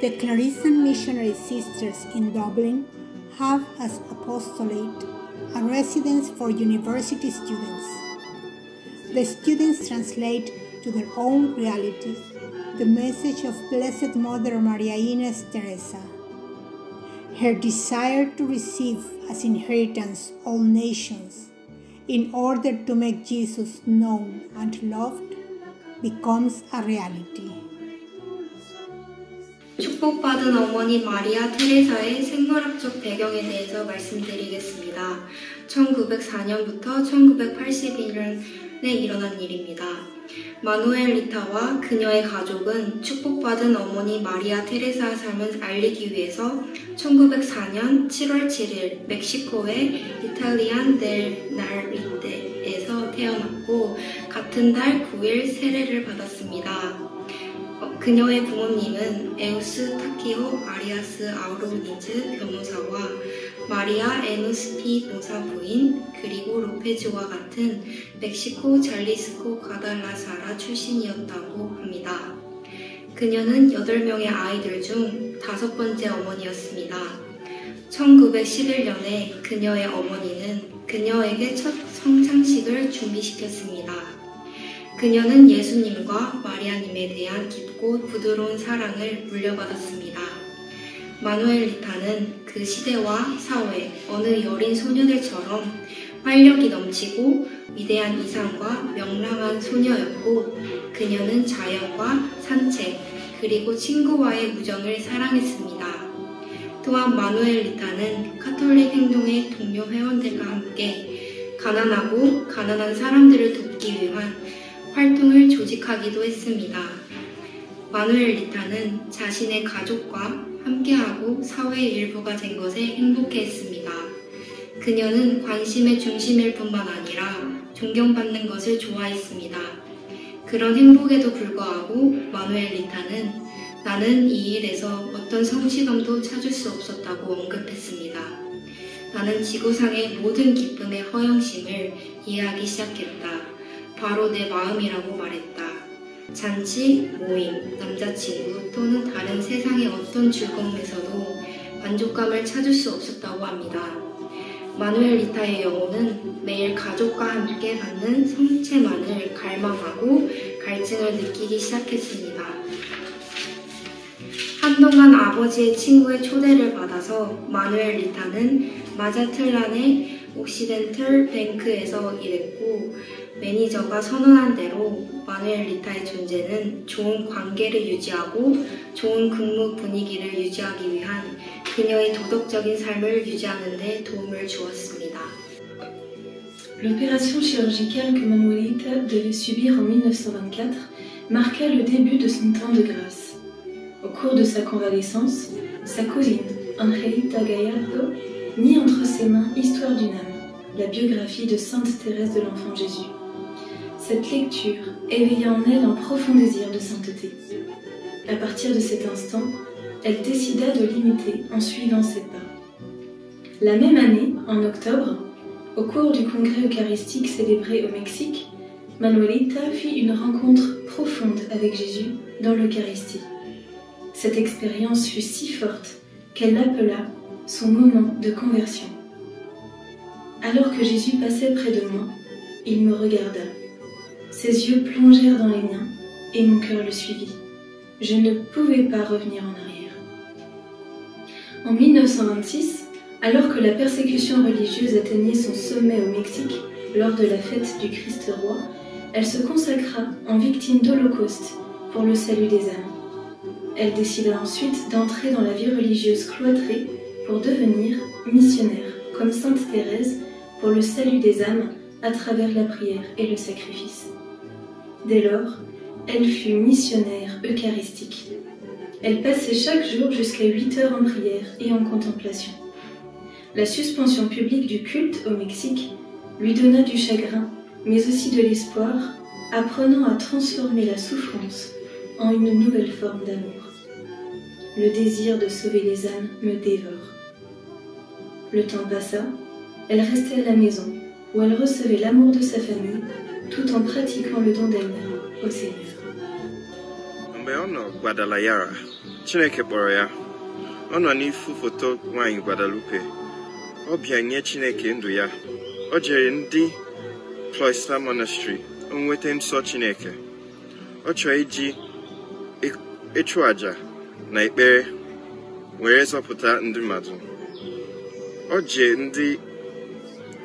The Clarissan Missionary Sisters in Dublin have as apostolate a residence for university students. The students translate to their own reality the message of Blessed Mother Maria Ines Teresa. Her desire to receive as inheritance all nations in order to make Jesus known and loved becomes a reality. 축복받은 어머니 마리아 테레사의 생물학적 배경에 대해서 말씀드리겠습니다. 1904년부터 1981년에 일어난 일입니다. 마누엘 리타와 그녀의 가족은 축복받은 어머니 마리아 테레사의 삶을 알리기 위해서 1904년 7월 7일 멕시코의 이탈리안 델 나리테에서 태어났고 같은 달 9일 세례를 받았습니다. 그녀의 부모님은 에우스 타키오 아리아스 아우로니즈 변호사와 마리아 에누스피 노사 부인 그리고 로페즈와 같은 멕시코 잘리스코 가달라사라 출신이었다고 합니다. 그녀는 8명의 아이들 중 다섯 번째 어머니였습니다. 1911년에 그녀의 어머니는 그녀에게 첫 성장식을 준비시켰습니다. 그녀는 예수님과 마리아님에 대한 깊고 부드러운 사랑을 물려받았습니다. 마누엘리타는 그 시대와 사회 어느 여린 소녀들처럼 활력이 넘치고 위대한 이상과 명랑한 소녀였고 그녀는 자연과 산책 그리고 친구와의 우정을 사랑했습니다. 또한 마누엘리타는 카톨릭 행동의 동료 회원들과 함께 가난하고 가난한 사람들을 돕기 위한 활동을 조직하기도 했습니다. 마누엘 리타는 자신의 가족과 함께하고 사회의 일부가 된 것에 행복해했습니다. 그녀는 관심의 중심일 뿐만 아니라 존경받는 것을 좋아했습니다. 그런 행복에도 불구하고 마누엘 리타는 나는 이 일에서 어떤 성취감도 찾을 수 없었다고 언급했습니다. 나는 지구상의 모든 기쁨의 허영심을 이해하기 시작했다. 바로 내 마음이라고 말했다. 잔치, 모임, 남자친구 또는 다른 세상의 어떤 즐거움에서도 만족감을 찾을 수 없었다고 합니다. 마누엘 리타의 영혼은 매일 가족과 함께 받는 성체만을 갈망하고 갈증을 느끼기 시작했습니다. 한동안 아버지의 친구의 초대를 받아서 마누엘 리타는 마자틀란의 옥시덴틀 뱅크에서 일했고 매니저가 선언한 대로 마누엘 리타의 존재는 좋은 관계를 유지하고 좋은 근무 분위기를 유지하기 위한 그녀의 도덕적인 삶을 유지하는 데 도움을 주었습니다. L'opération chirurgicale que Manuelita devait subir en 1924 marqua le début de son temps de grâce. Au cours de sa convalescence, sa cousine, Angelita Gallardo, mit entre ses mains Histoire d'une âme, la biographie de Sainte Thérèse de l'Enfant Jésus. Cette lecture éveilla en elle un profond désir de sainteté. À partir de cet instant, elle décida de l'imiter en suivant ses pas. La même année, en octobre, au cours du congrès eucharistique célébré au Mexique, Manuelita fit une rencontre profonde avec Jésus dans l'Eucharistie. Cette expérience fut si forte qu'elle l'appela son moment de conversion. Alors que Jésus passait près de moi, il me regarda. Ses yeux plongèrent dans les miens et mon cœur le suivit. Je ne pouvais pas revenir en arrière. En 1926, alors que la persécution religieuse atteignait son sommet au Mexique lors de la fête du Christ roi, elle se consacra en victime d'Holocauste pour le salut des âmes. Elle décida ensuite d'entrer dans la vie religieuse cloîtrée pour devenir missionnaire, comme Sainte Thérèse, pour le salut des âmes à travers la prière et le sacrifice. Dès lors, elle fut missionnaire eucharistique. Elle passait chaque jour jusqu'à 8 heures en prière et en contemplation. La suspension publique du culte au Mexique lui donna du chagrin, mais aussi de l'espoir, apprenant à transformer la souffrance en une nouvelle forme d'amour. Le désir de sauver les âmes me dévore. Le temps passa, elle restait à la maison, où elle recevait l'amour de sa famille, tout en pratiquant le don d'elle-même au Seigneur. Nombre uno, Guadalajara, chineke kpọrọ ya. Ọ nọ n'ifu foto nwanyị guadalupe. Ọ bịa nye chineke ndụ ya. Ọ jere ndị cloister monastery o nweta nsọ chineke. Ọ chọrọ iji ịchụ àjà na ekpere were zọpụta ndị mmadụ. Ọ jee ndị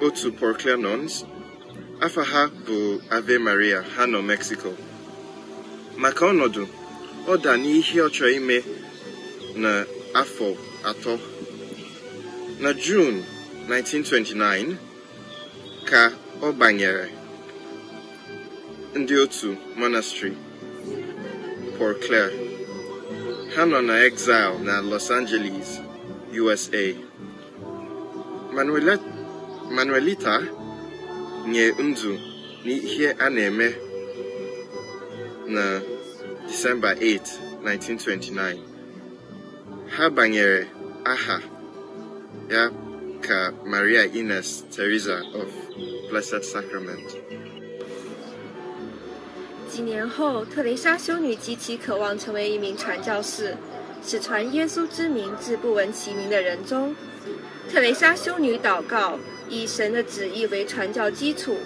otu Porcelain Nuns afa ha bụ Ave Maria ha nọ Mexico. Maka ọnọdụ ọ da n'ihe ọ chọrọ ime na afọ atọ. Na June 1929 ka ọ banyere ndị otu monastery Port Clare ha nọ na exile na Los Angeles USA Manuelita nye ndụ n'ihe a na-eme na Disemba 8, 1929 ha banyere aha ya ka Maria Ines Teresa of Blessed Sacrament 几年后，特蕾莎修女极其渴望成为一名传教士，使传耶稣之名至不闻其名的人中。特蕾莎修女祷告，以神的旨意为传教基础，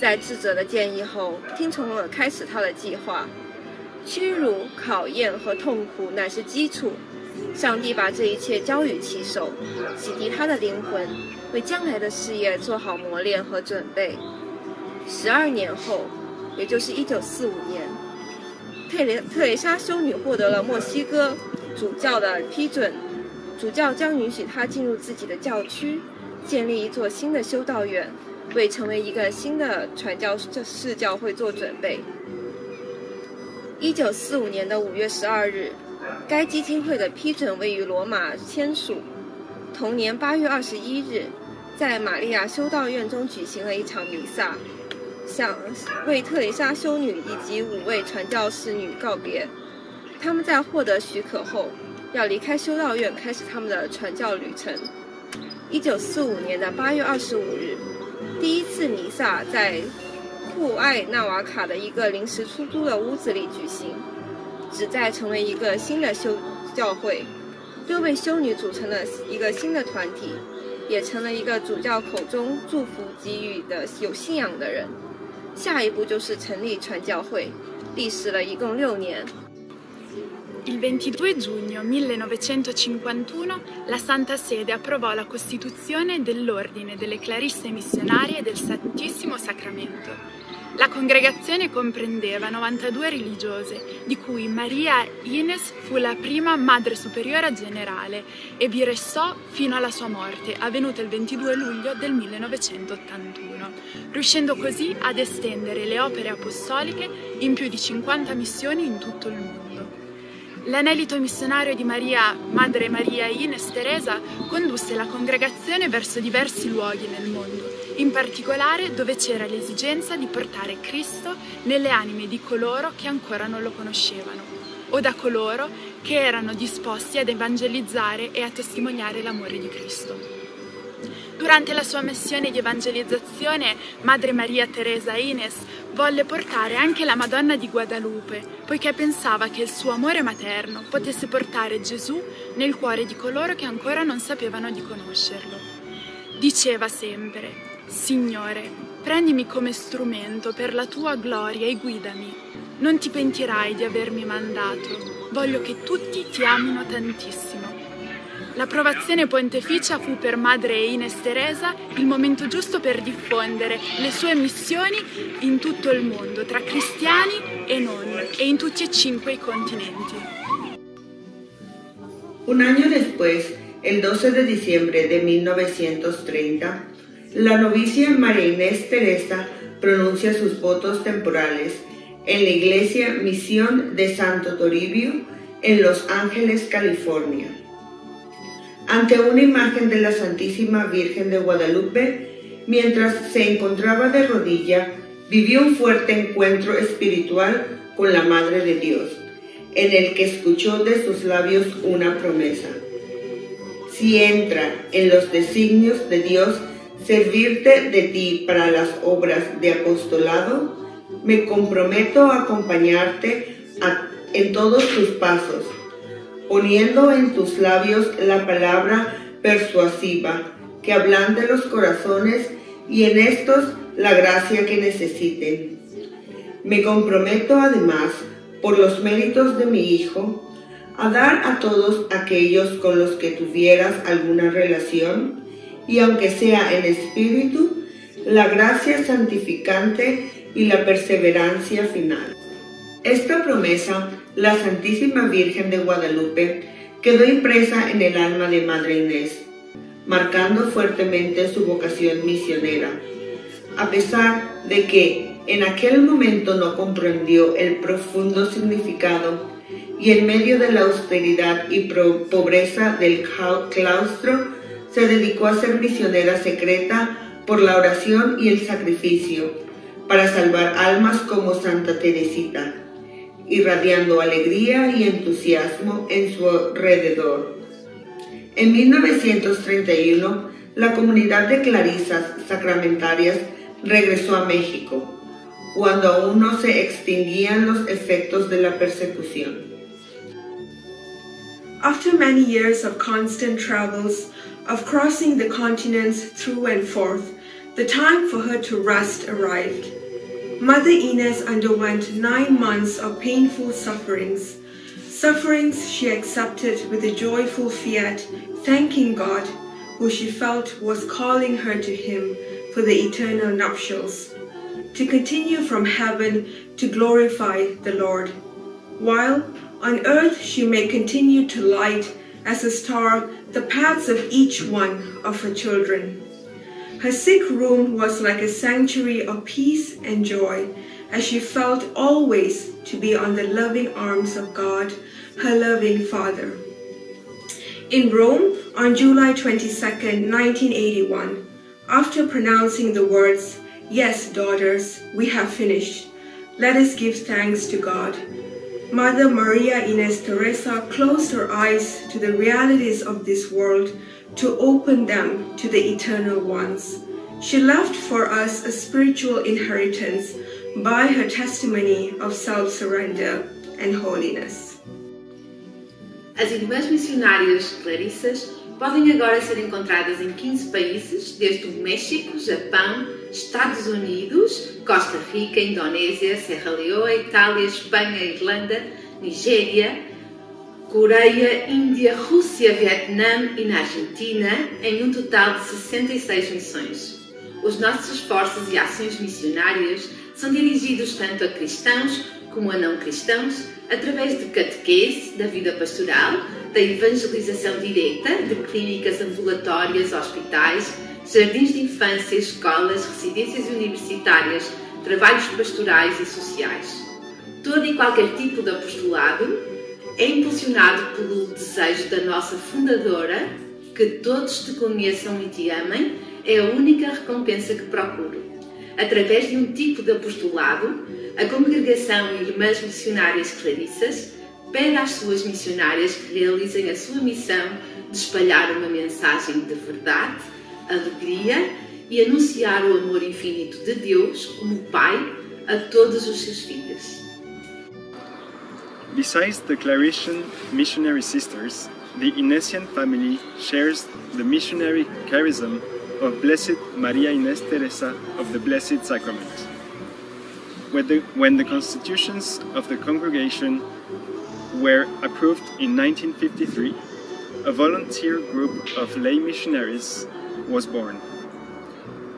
在智者的建议后，听从了开始他的计划。屈辱、考验和痛苦乃是基础，上帝把这一切交予其手，洗涤他的灵魂，为将来的事业做好磨练和准备。十二年后。也就是一九四五年，特雷特蕾莎修女获得了墨西哥主教的批准，主教将允许她进入自己的教区，建立一座新的修道院，为成为一个新的传教士教会做准备。一九四五年的五月十二日，该基金会的批准位于罗马签署。同年八月二十一日，在玛利亚修道院中举行了一场弥撒。向为特蕾莎修女以及五位传教士女告别。他们在获得许可后，要离开修道院，开始他们的传教旅程。一九四五年的八月二十五日，第一次弥撒在库艾纳瓦卡的一个临时出租的屋子里举行，旨在成为一个新的修教会。六位修女组成了一个新的团体，也成了一个主教口中祝福给予的有信仰的人。下一步就是成立传教会，历时了一共六年。Il 22 giugno 1951 la Santa Sede approvò la costituzione dell'Ordine delle Clarisse Missionarie del Santissimo Sacramento. La congregazione comprendeva 92 religiose, di cui Maria Ines fu la prima madre superiora generale e vi restò fino alla sua morte, avvenuta il 22 luglio del 1981, riuscendo così ad estendere le opere apostoliche in più di 50 missioni in tutto il mondo. L'anelito missionario di Maria, Madre Maria Ines Teresa, condusse la congregazione verso diversi luoghi nel mondo, in particolare dove c'era l'esigenza di portare Cristo nelle anime di coloro che ancora non lo conoscevano, o da coloro che erano disposti ad evangelizzare e a testimoniare l'amore di Cristo. Durante la sua missione di evangelizzazione, Madre Maria Teresa Ines volle portare anche la Madonna di Guadalupe, poiché pensava che il suo amore materno potesse portare Gesù nel cuore di coloro che ancora non sapevano di conoscerlo. Diceva sempre, Signore, prendimi come strumento per la tua gloria e guidami. Non ti pentirai di avermi mandato, voglio che tutti ti amino tantissimo. L'approvazione pontificia fu per Madre Ines Teresa il momento giusto per diffondere le sue missioni in tutto il mondo, tra cristiani e non, e in tutti e cinque i continenti. Un año después, el 12 de diciembre de 1930, la novicia María Inés Teresa pronuncia sus votos temporales en la iglesia Misión de Santo Toribio en Los Ángeles, California. Ante una imagen de la Santísima Virgen de Guadalupe, mientras se encontraba de rodilla, vivió un fuerte encuentro espiritual con la Madre de Dios, en el que escuchó de sus labios una promesa. Si entra en los designios de Dios servirte de ti para las obras de apostolado, me comprometo a acompañarte en todos tus pasos poniendo en tus labios la palabra persuasiva que ablande los corazones y en estos la gracia que necesiten. Me comprometo además, por los méritos de mi Hijo, a dar a todos aquellos con los que tuvieras alguna relación, y aunque sea en espíritu, la gracia santificante y la perseverancia final. Esta promesa, la Santísima Virgen de Guadalupe, quedó impresa en el alma de Madre Inés, marcando fuertemente su vocación misionera. A pesar de que en aquel momento no comprendió el profundo significado y en medio de la austeridad y pobreza del claustro, se dedicó a ser misionera secreta por la oración y el sacrificio, para salvar almas como Santa Teresita, irradiando alegría y entusiasmo en su alrededor. En 1931, la comunidad de clarisas sacramentarias regresó a México, cuando aún no se extinguían los efectos de la persecución. After many years of constant travels, of crossing the continents through and forth, the time for her to rest arrived. Mother Ines underwent nine months of painful sufferings, sufferings she accepted with a joyful fiat, thanking God, who she felt was calling her to Him for the eternal nuptials, to continue from heaven to glorify the Lord, while on earth she may continue to light as a star the paths of each one of her children. Her sick room was like a sanctuary of peace and joy, as she felt always to be on the loving arms of God, her loving Father. In Rome, on July 22, 1981, after pronouncing the words, Yes, daughters, we have finished, let us give thanks to God. Mother Maria Ines Teresa closed her eyes to the realities of this world to open them to the eternal ones. She left for us a spiritual inheritance by her testimony of self-surrender and holiness. As irmãs missionárias clarissas podem agora ser encontradas em 15 países, desde o México, Japão, Estados Unidos, Costa Rica, Indonésia, Serra Leoa, Itália, Espanha, Irlanda, Nigéria, Coreia, Índia, Rússia, Vietnã e na Argentina, em um total de 66 missões. Os nossos esforços e ações missionárias são dirigidos tanto a cristãos como a não cristãos, através de catequese, da vida pastoral, da evangelização direta, de clínicas ambulatórias, hospitais, jardins de infância, escolas, residências universitárias, trabalhos pastorais e sociais. Todo e qualquer tipo de apostolado é impulsionado pelo desejo da nossa fundadora que todos te conheçam e te amem, é a única recompensa que procuro. Através de um tipo de apostolado, a Congregação Irmãs Missionárias Clarissas pede às suas missionárias que realizem a sua missão de espalhar uma mensagem de verdade, alegria e anunciar o amor infinito de Deus como Pai a todos os seus filhos. Besides the Clarissan missionary sisters, the Inesian family shares the missionary charism of Blessed Maria Ines Teresa of the Blessed Sacrament. When the, when the constitutions of the congregation were approved in 1953, a volunteer group of lay missionaries was born.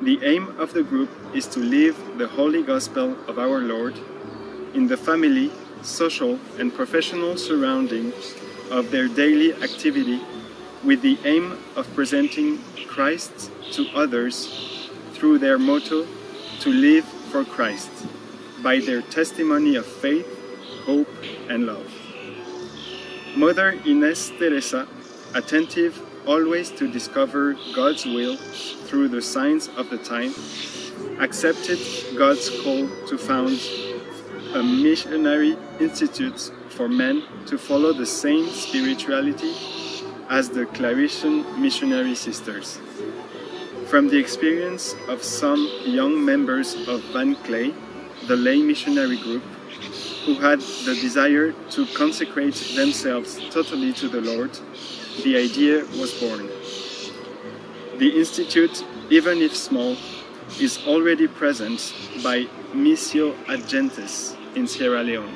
The aim of the group is to live the holy gospel of our Lord in the family social, and professional surroundings of their daily activity with the aim of presenting Christ to others through their motto to live for Christ by their testimony of faith, hope, and love. Mother Ines Teresa, attentive always to discover God's will through the signs of the time, accepted God's call to found a missionary institute for men to follow the same spirituality as the Clarissan missionary sisters. From the experience of some young members of Van-Clar, the lay missionary group, who had the desire to consecrate themselves totally to the Lord, the idea was born. The Institute, even if small, is already present by Missio Agentes in Sierra Leone.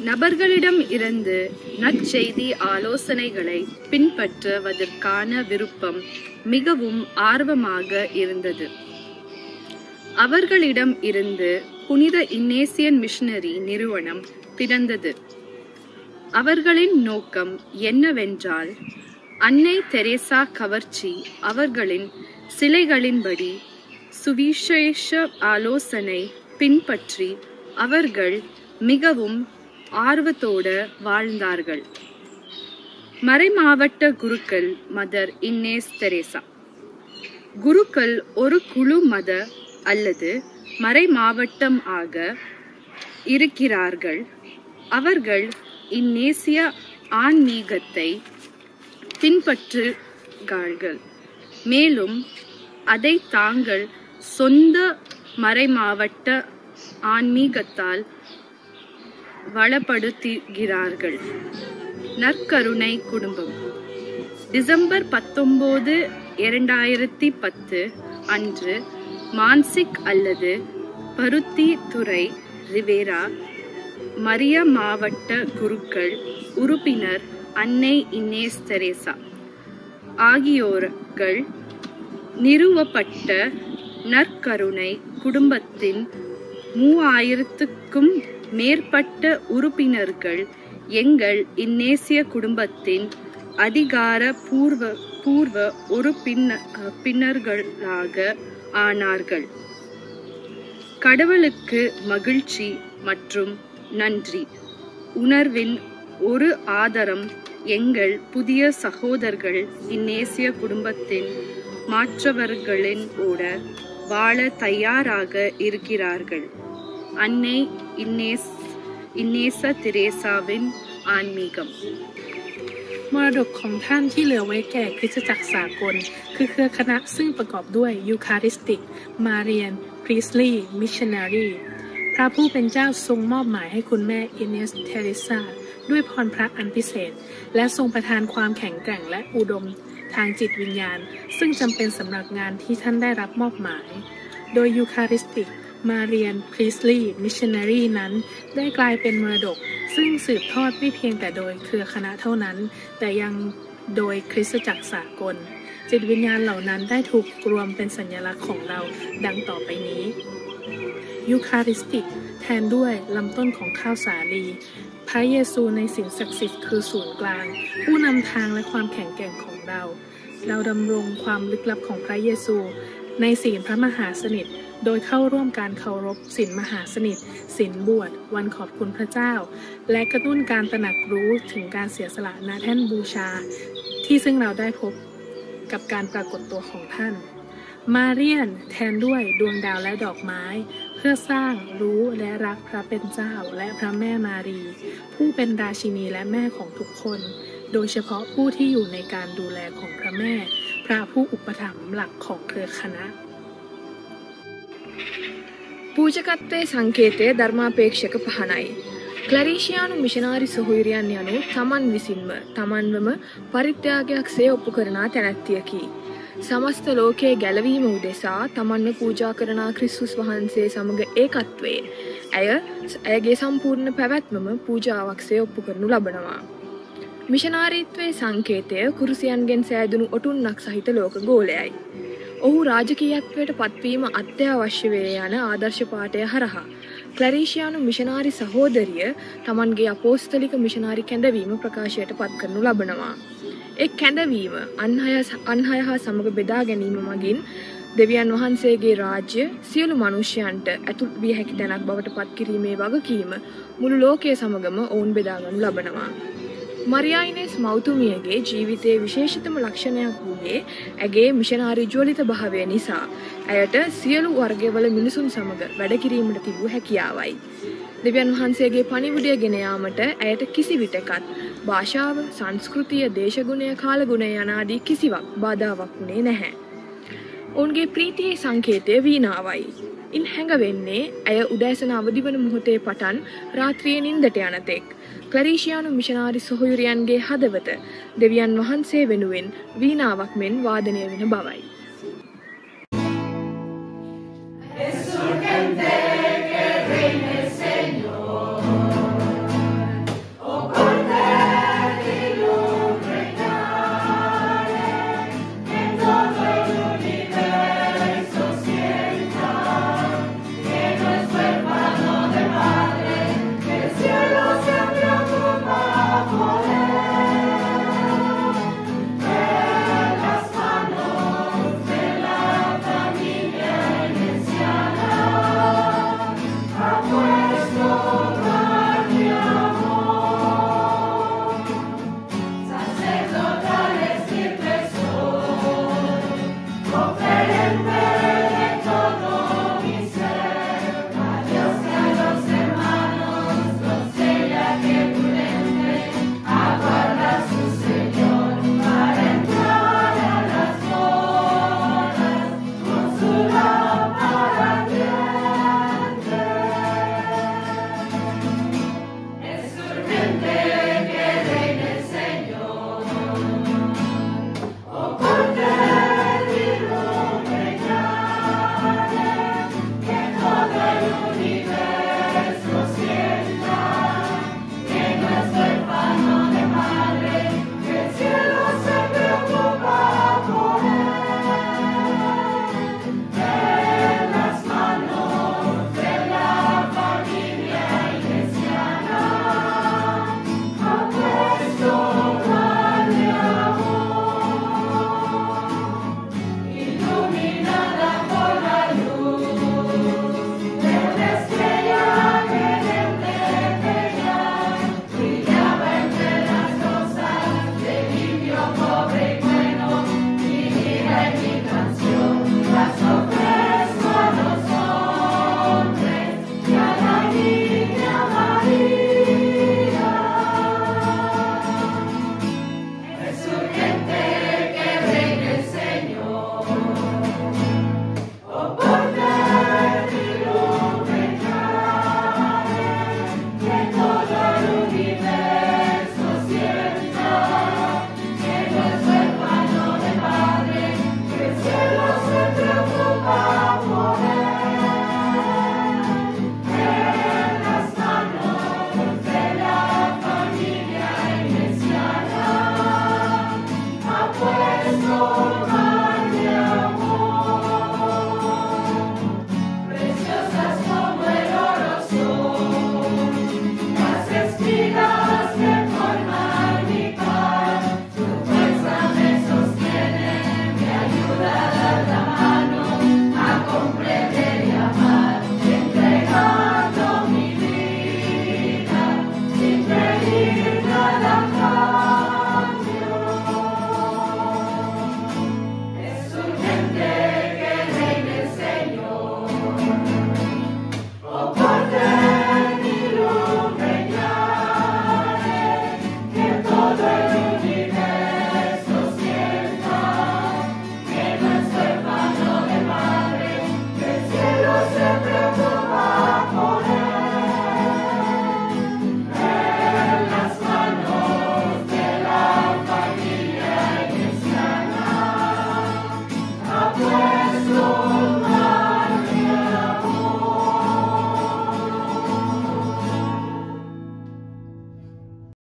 நபர்களிடம் இருந்து நற்செய்தி ஆலோசனைகளை பின்பற்றுவதற்கான விருப்பம் மிகவும் ஆர்வமாக இருந்தது அவர்களிடம் இருந்து புனித இன்னேசியன் மிஷனரி நிறுவனம் பிறந்தது அவர்களின் நோக்கம் என்னவென்றால் அன்னை தெரேசா கவர்ச்சி அவர்களின் சிலைகளின்படி சுவிசேஷ ஆலோசனை பின்பற்றி அவர்கள் மிகவும் ஆர்வத்தோடு வாழ்ந்தார்கள். மறைமாவட்ட குருக்கள் மதர் இன்னேஸ் தெரேசா. குருக்கள் ஒரு குழு மத அல்லது மறைமாவட்டம் ஆக இருக்கிறார்கள். அவர்கள் இந்நேசிய ஆன்மீகத்தை பின்பற்றுகிறார்கள். மேலும் அதை தாங்கள் சொந்த மறைமாவட்ட ஆன்மீகத்தால் வளப்படுத்துகிறார்கள். நற்கருணை குடும்பம். டிசம்பர் பத்தொன்பது இரண்டாயிரத்தி பத்து அன்று மான்சிக் அல்லது பருத்தி துறை ரிவேரா மரிய மாவட்ட குருக்கள் உறுப்பினர் அன்னை இன்னேஸ் தெரேசா ஆகியோர்கள் நிறுவப்பட்ட நற்கருணை குடும்பத்தின் மூவாயிரத்துக்கும் மேற்பட்ட உறுப்பினர்கள் எங்கள் இந்நேசிய குடும்பத்தின் அதிகார பூர்வ பூர்வ உறுப்பினர்களாக ஆனார்கள். கடவுளுக்கு மகிழ்ச்சி மற்றும் நன்றி. உணர்வின் ஒரு ஆதாரம் எங்கள் புதிய சகோதரர்கள் இந்நேசிய குடும்பத்தின் மாற்றவர்களின் கூட வாழ தயாராக இருக்கிறார்கள் அன்னை இன்னேஸ் இன்னேச திரேசாவின் ஆன்மீகம் มรดกของท่านที่เหลือไว้แก่คริสตจักรสากล คือเครือคณะซึ่งประกอบด้วยยูคาริสติก มาเรียน พรีสลีย์ มิชชันนารี พระผู้เป็นเจ้าทรงมอบหมายให้คุณแม่อินเนสเทเรซาด้วยพรพระอันพิเศษ และทรงประทานความแข็งแกร่งและอุดม ทางจิตวิญญาณ ซึ่งจำเป็นสำหรับงานที่ท่านได้รับมอบหมาย โดยยูคาริสติกมาเรียนพรีสลีย์มิชชันนารีนั้น ได้กลายเป็นมรดก ซึ่งสืบทอดไม่เพียงแต่โดยเครือคณะเท่านั้น แต่ยังโดยคริสตจักรสากล จิตวิญญาณเหล่านั้นได้ถูกรวมเป็นสัญลักษณ์ของเราดังต่อไปนี้ยูคาริสติกแทนด้วยลำต้นของข้าวสาลี ระเยซูในสิ่งศักดิ์สิทธิ์คือศูนย์กลาง ผู้นำทางและความแข็งแกร่งของเรา เราดำรงความลึกลับของพระเยซู ในศีลพระมหาสนิท โดยเข้าร่วมการเคารพศีลมหาสนิทศีลบวช วันขอบคุณพระเจ้า และกระตุ้นการตระหนักรู้ถึงการเสียสละนาแท่นบูชา ที่ซึ่งเราได้พบกับการปรากฏตัวของท่าน มาเรียนแทนด้วยดวงดาวและดอกไม้ พื่อสร้างรู้และรักพระเป็นเจ้าและพระแม่มารี ผู้เป็นราชินีและแม่ของทุกคน โดยเฉพาะผู้ที่อยู่ในการดูแลของพระแม่ พระผู้อุปถัมภ์หลักของเครือคณะ ಪೂಜಕತ್ವೆ ಸಂಕೇತೆ ಧರ್ಮಾಪೇಕ್ಷಕ ಪಹನಾಯಿ ಕ್ಲರೀಶಿಯಾನು ಮಿಷನಾರಿ ಸಹೋಯಿರಿಯನ್ಯನು ತಮನ್ವಿಸಿನ್ಮ ತಮನ್ವಮ ಪರಿತ್ಯಾಗಕ್ಕೆ ಒಪ್ಪುಕರಣ ทนัตติยาคี සේ ඔප්පු කරනා තැනැත්තියකි. සමස්ත ලෝකයේ ගැලවීම උදෙසා තමන්ව පූජා කරනා ක්‍රිස්තුස් වහන්සේ සමඟ ඒකත්වේ. ඇය ඇයගේ සම්පූර්ණ පැවැත්මම පූජාවක්සේ ඔප්පු කරනු ලබනවා. මිෂනාරීත්වයේ සංකේතය කුරුසියන්ගෙන් සෑදුණු ඔටුන්නක් සහිත ලෝක ගෝලයයි. ඔහු රාජකීයත්වයට පත්වීම අත්‍යවශ්‍ය වේ යන ආදර්ශ පාඨය හරහා ක්ලරීෂයානු මිෂනාරි සහෝදරිය තමන්ගේ අපෝස්තලික මිෂනාරි කැඳවීම ප්‍රකාශයට පත් කරනු ලබනවා. එක් කැඳවීම අන්හය අන්හය හා සමඟ බෙදා ගැනීම මගින් දෙවියන් වහන්සේගේ රාජ්‍ය සියලු මනුෂ්‍යයන්ට ඇතුල් විය හැකි තැනක් බවට පත්කිරීමේ වගකීම මුළු ලෝකය සමගම ඔවුන් බෙදාගනු ලබනවා. මරියායිනෙස් මෞතුමියගේ ජීවිතයේ විශේෂිතම ලක්ෂණයක් වූයේ ඇගේ මිෂනාරි ජෝලිත භාවය නිසා ඇයට සියලු වර්ගවල මිනිසුන් සමඟ වැඩකිරීමට තිබූ හැකියාවයි. දෙවියන් වහන්සේගේ පනිවිඩිය ගෙනයාමට ඇයට කිසි විටකත් භාෂාව සංස්කෘතිය දේශගුණය කාලගුණය යනාදී කිසිවක් බාධාවක් වුණේ නැහැ. ඔවුන්ගේ ප්‍රීතියේ සංකේතය වීනාවයි. ඉන් හැඟවෙන්නේ ඇය උදෑසන අවදිවන මුහොතේ පටන් රාත්‍රිය නින්දට යනතෙක්. ක්ලරීෂයානු මිෂනාරි සොහොයුරියන්ගේ හදවත දෙවියන් වහන්සේ වෙනුවෙන් වීනාවක් මෙන් වාදනය වෙන බවයි. Yes, you can